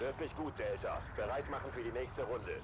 Wirklich gut, Delta. Bereit machen für die nächste Runde.